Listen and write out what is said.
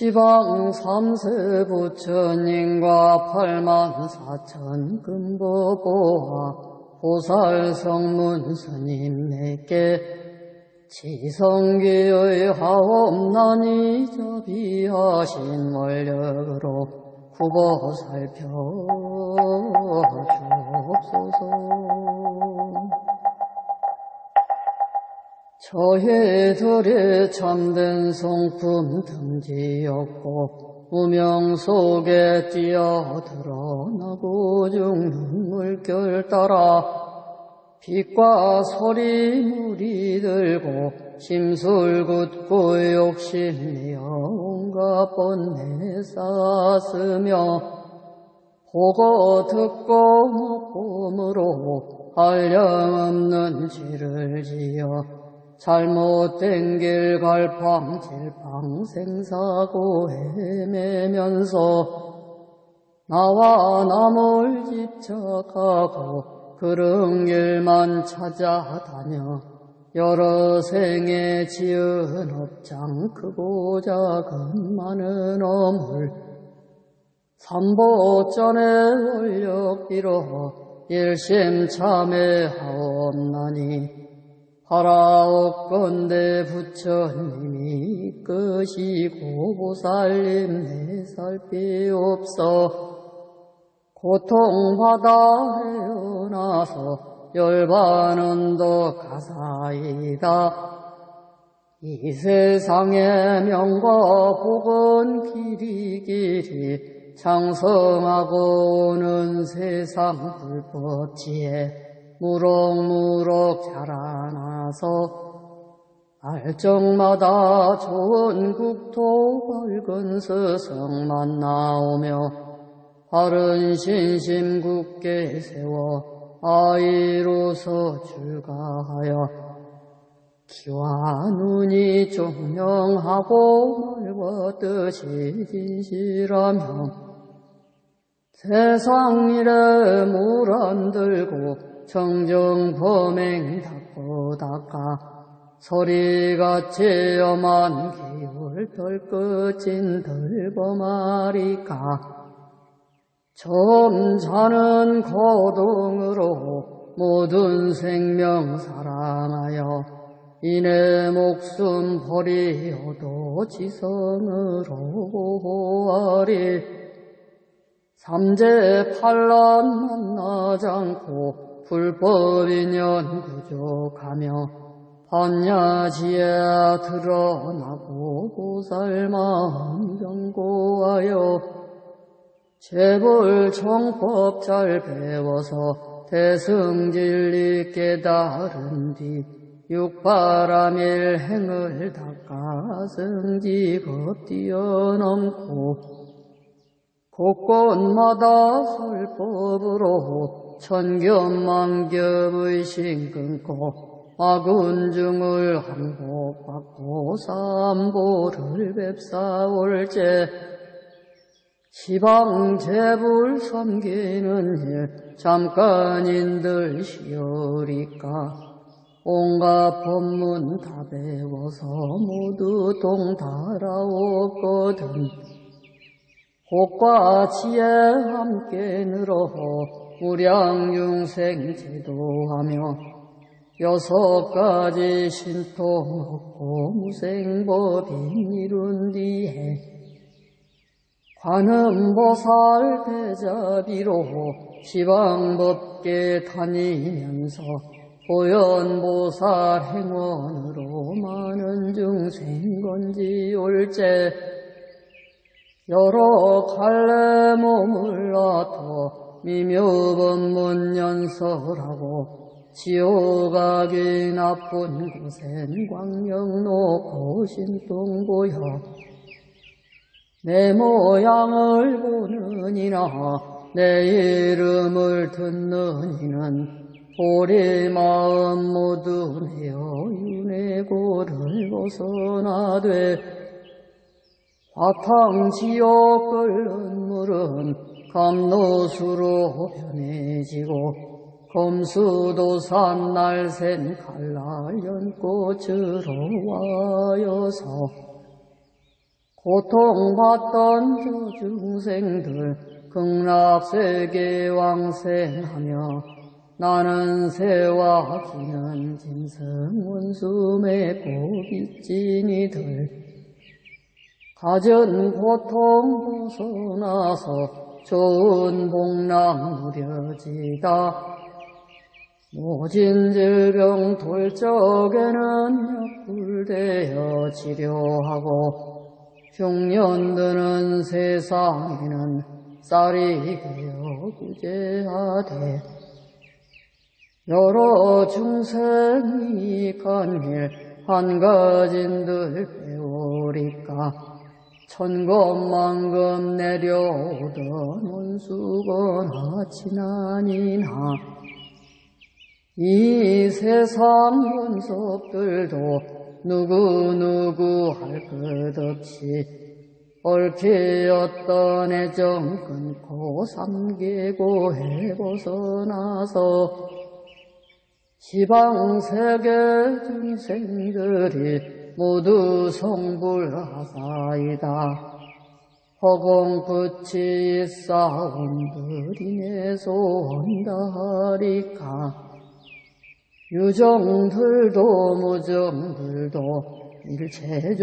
시방 삼세 부처님과 팔만 사천 금보고와 보살 성문 스님에게 지성기의 하옵나니 자비하신 원력으로 후보 살펴주옵소서. 저희들의 참된 성품 등지였고 무명 속에 뛰어들어 나고 죽는 물결 따라 빛과 소리 물이 들고 심술 굳고 욕심내어 온갖 번뇌 쌓았으며 보고 듣고 못 봄으로 한량없는 죄를 지어 잘못된 길 갈팡질팡 생사고 헤매면서 나와 남을 집착하고 그런 길만 찾아다녀 여러 생에 지은 업장 크고 작은 많은 어물 삼보전에 원력 빌어 일심 참회하옵나니 하라옵건대 부처님이 끄시고 보살님 내 살피옵소 고통받아 헤어나서 열반은도 가사이다. 이 세상의 명과 복은 길이 길이 장성하고 오는 세상 불법지에 무럭무럭 자라나서 알적마다 좋은 국토 밝은 스성만 나오며 바른 신심 굳게 세워 아이로서 출가하여 기와 눈이 종명하고 말과 뜻이 진실하며 세상 일에 물안 들고 청정 범행 닦고 닦아 소리같이 엄한 기울 덜끝진 덜범하리까 점자는 고동으로 모든 생명 사랑하여 이내 목숨 버리어도 지성으로 보호하리. 삼재 팔란 만나지 않고 불법인연 부족하며 반야지에 드러나고 보살마음 경고하여 재벌 정법 잘 배워서 대승진리 깨달은 뒤 육바람일 행을 닦아 승지급 뛰어넘고 곳곳마다 설법으로 천견만겹의 신금고 아군중을 항복받고 삼보를 뵙사올제. 시방재불 섬기는 일 잠깐인들 시오리까. 온갖 법문 다 배워서 모두 동달아오거든. 복과 지혜 함께 늘어 무량중생 제도하며 여섯 가지 신통 없고 무생법인 이룬 뒤에 관음보살 대자비로 시방법계 다니면서 보현보살 행원으로 많은 중생 건지 올제 여러 갈래 몸을 낳아 미묘법문 연설하고 지옥가기 나쁜 곳엔 광명 놓고 신동 보여. 내 모양을 보는 이나 내 이름을 듣는 이는 우리 마음 모두 내어 윤회고를 벗어나되 화탕 지옥 끓는 물은 감노수로 변해지고 검수도산 날샌 칼날 연꽃으로 와여서 고통받던 저 중생들 극락세계 왕생하며 나는 새와 기는 짐승 원수의 고빚진이들. 가진 고통 벗어나서 좋은 복락 누려지다. 모진 질병 돌적에는 약불되어 치료하고 흉년 드는 세상에는 쌀이 되어 구제하되 여러 중생이 간일 한 가진들 배우리까 천금만금 내려오던 원수거나 지난이나. 이 세상 원섭들도 누구누구 할 것 없이 얽히었던 애정 끊고 삼계고해 벗어나서 지방세계 중생들이 모두 성불하사이다. 허공끝이 싸운들이 내소원다리까 유정들도 무정들도 일체종지루어지다.